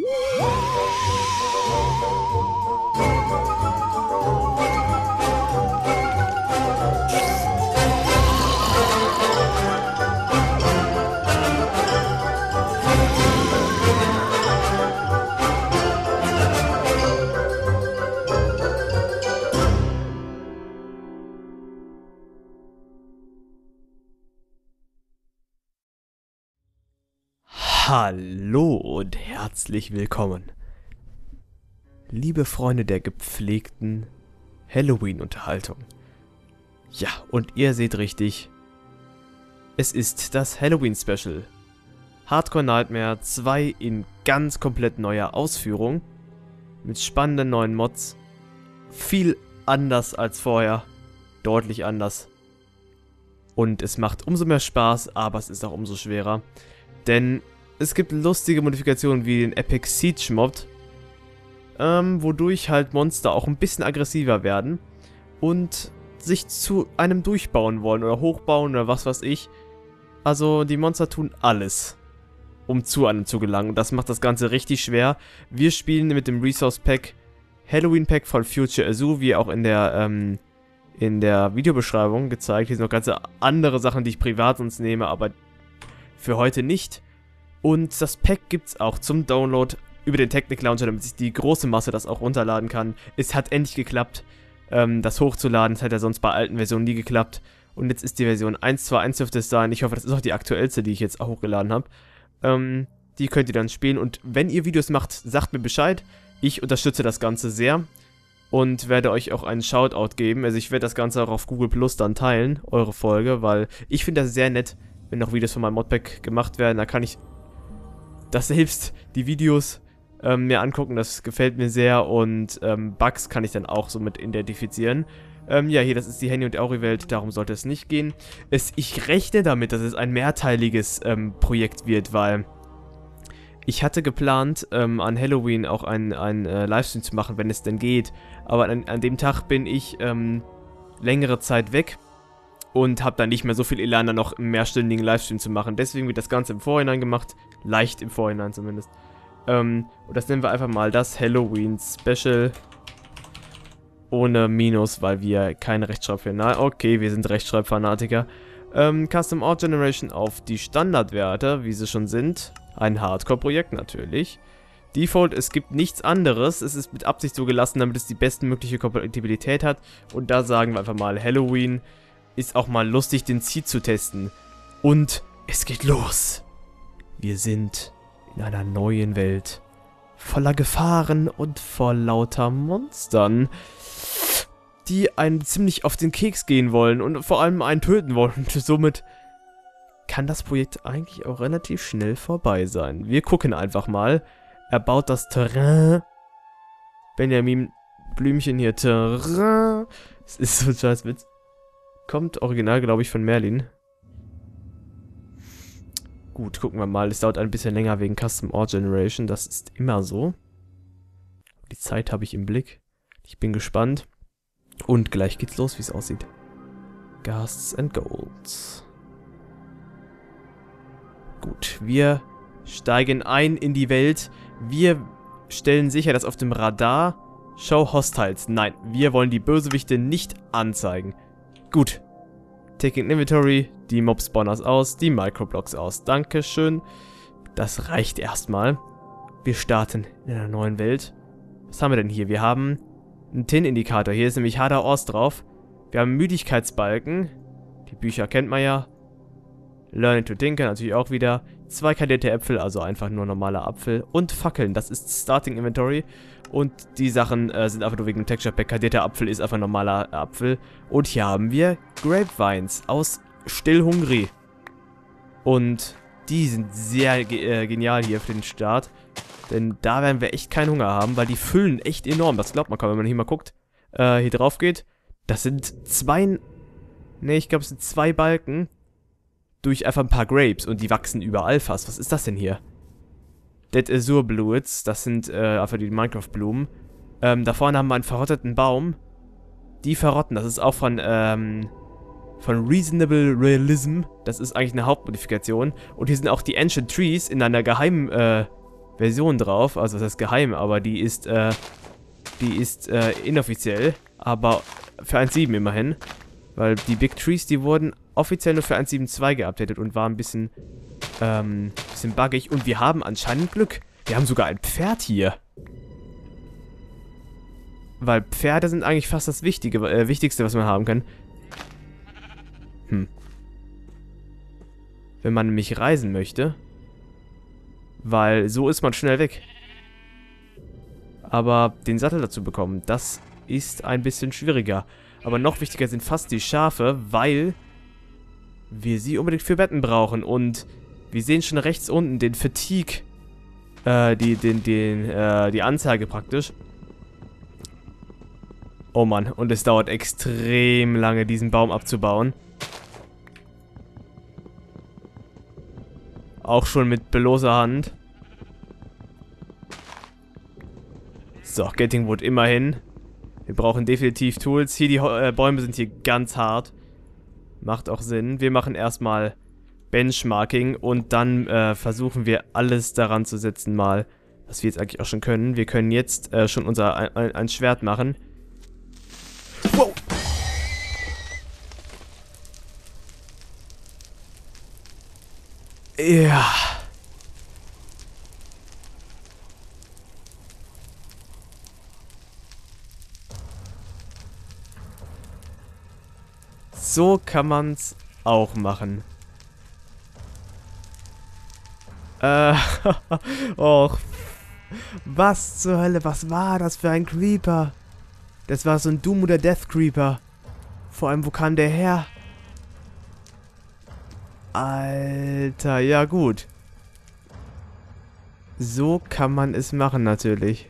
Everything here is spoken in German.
Yeah. Hallo und herzlich willkommen. Liebe Freunde der gepflegten Halloween-Unterhaltung. Ja, und ihr seht richtig, es ist das Halloween-Special. Hardcore Nightmare 2 in ganz komplett neuer Ausführung. Mit spannenden neuen Mods. Viel anders als vorher. Deutlich anders. Und es macht umso mehr Spaß, aber es ist auch umso schwerer. Denn es gibt lustige Modifikationen wie den Epic Siege Mod, ähm, wodurch halt Monster auch ein bisschen aggressiver werden und sich zu einem durchbauen wollen oder hochbauen oder was weiß ich. Also die Monster tun alles, um zu einem zu gelangen das macht das Ganze richtig schwer. Wir spielen mit dem Resource Pack Halloween Pack von Future Azul, wie auch in der, ähm, in der Videobeschreibung gezeigt. Hier sind noch ganz andere Sachen, die ich privat sonst nehme, aber für heute nicht. Und das Pack gibt es auch zum Download über den Technic Launcher, damit sich die große Masse das auch runterladen kann. Es hat endlich geklappt, ähm, das hochzuladen. Das hat ja sonst bei alten Versionen nie geklappt. Und jetzt ist die Version 1.2.1 dürfte es sein. Ich hoffe, das ist auch die aktuellste, die ich jetzt auch hochgeladen habe. Ähm, die könnt ihr dann spielen. Und wenn ihr Videos macht, sagt mir Bescheid. Ich unterstütze das Ganze sehr. Und werde euch auch einen Shoutout geben. Also ich werde das Ganze auch auf Google Plus dann teilen, eure Folge, weil ich finde das sehr nett, wenn noch Videos von meinem Modpack gemacht werden. Da kann ich das selbst die Videos ähm, mir angucken, das gefällt mir sehr und ähm, Bugs kann ich dann auch somit identifizieren. Ähm, ja, hier, das ist die Henny und Auri-Welt, darum sollte es nicht gehen. Es, ich rechne damit, dass es ein mehrteiliges ähm, Projekt wird, weil ich hatte geplant, ähm, an Halloween auch einen äh, Livestream zu machen, wenn es denn geht. Aber an, an dem Tag bin ich ähm, längere Zeit weg und habe dann nicht mehr so viel Elan, dann noch einen mehrstündigen Livestream zu machen. Deswegen wird das Ganze im Vorhinein gemacht, leicht im Vorhinein zumindest. Ähm, und das nennen wir einfach mal das Halloween Special. Ohne Minus, weil wir keine Rechtschreibfanatiker... Okay, wir sind Rechtschreibfanatiker. Ähm, Custom Art Generation auf die Standardwerte, wie sie schon sind. Ein Hardcore-Projekt natürlich. Default, es gibt nichts anderes. Es ist mit Absicht so gelassen, damit es die bestmögliche Kompatibilität hat. Und da sagen wir einfach mal Halloween ist auch mal lustig, den Seed zu testen. Und es geht los. Wir sind in einer neuen Welt. Voller Gefahren und vor lauter Monstern. Die einen ziemlich auf den Keks gehen wollen und vor allem einen töten wollen. Somit kann das Projekt eigentlich auch relativ schnell vorbei sein. Wir gucken einfach mal. Er baut das Terrain. Benjamin Blümchen hier Terrain. Das ist so ein scheiß Witz. Kommt original, glaube ich, von Merlin. Gut, gucken wir mal. Es dauert ein bisschen länger wegen Custom Ore Generation. Das ist immer so. Die Zeit habe ich im Blick. Ich bin gespannt. Und gleich geht's los, wie es aussieht. Ghasts and Golds. Gut, wir steigen ein in die Welt. Wir stellen sicher, dass auf dem Radar Show Hostiles. Nein, wir wollen die Bösewichte nicht anzeigen. Gut. Taking Inventory, die Mob-Spawners aus, die Microblocks aus. Dankeschön. Das reicht erstmal. Wir starten in einer neuen Welt. Was haben wir denn hier? Wir haben einen Tin-Indikator. Hier ist nämlich harter Ors drauf. Wir haben Müdigkeitsbalken. Die Bücher kennt man ja. Learning to Tinker natürlich auch wieder. Zwei kadette Äpfel, also einfach nur normaler Apfel. Und Fackeln, das ist Starting Inventory. Und die Sachen äh, sind einfach nur wegen dem Texture Pack. Kadetter Apfel ist einfach normaler Apfel. Und hier haben wir Grapevines aus Still Hungry. Und die sind sehr ge äh, genial hier für den Start. Denn da werden wir echt keinen Hunger haben, weil die füllen echt enorm. Das glaubt man kaum, wenn man hier mal guckt. Äh, hier drauf geht. Das sind zwei... Ne, ich glaube es sind zwei Balken. Durch einfach ein paar Grapes. Und die wachsen überall fast. Was ist das denn hier? Dead Azure Bluets, das sind äh, einfach die Minecraft-Blumen. Ähm, da vorne haben wir einen verrotteten Baum. Die verrotten, das ist auch von, ähm, von Reasonable Realism. Das ist eigentlich eine Hauptmodifikation. Und hier sind auch die Ancient Trees in einer geheimen, äh, Version drauf, also das heißt geheim, aber die ist, äh, die ist, äh, inoffiziell, aber für 1.7 immerhin. Weil die Big Trees, die wurden offiziell nur für 1.7.2 geupdatet und waren ein bisschen, ähm, bisschen buggig. Und wir haben anscheinend Glück. Wir haben sogar ein Pferd hier. Weil Pferde sind eigentlich fast das Wichtige, äh, Wichtigste, was man haben kann. Hm. Wenn man nämlich reisen möchte. Weil so ist man schnell weg. Aber den Sattel dazu bekommen, das ist ein bisschen schwieriger. Aber noch wichtiger sind fast die Schafe, weil wir sie unbedingt für Betten brauchen. Und wir sehen schon rechts unten den Fatigue, äh, die, den, den, äh, die Anzeige praktisch. Oh Mann, und es dauert extrem lange, diesen Baum abzubauen. Auch schon mit beloser Hand. So, Getting Wood immerhin. Wir brauchen definitiv Tools. Hier, die äh, Bäume sind hier ganz hart. Macht auch Sinn. Wir machen erstmal Benchmarking und dann äh, versuchen wir alles daran zu setzen mal, was wir jetzt eigentlich auch schon können. Wir können jetzt äh, schon unser ein, ein Schwert machen. Ja. So kann man's auch machen. Äh, och. Was zur Hölle, was war das für ein Creeper? Das war so ein Doom oder Death Creeper. Vor allem, wo kam der her? Alter, ja gut. So kann man es machen natürlich.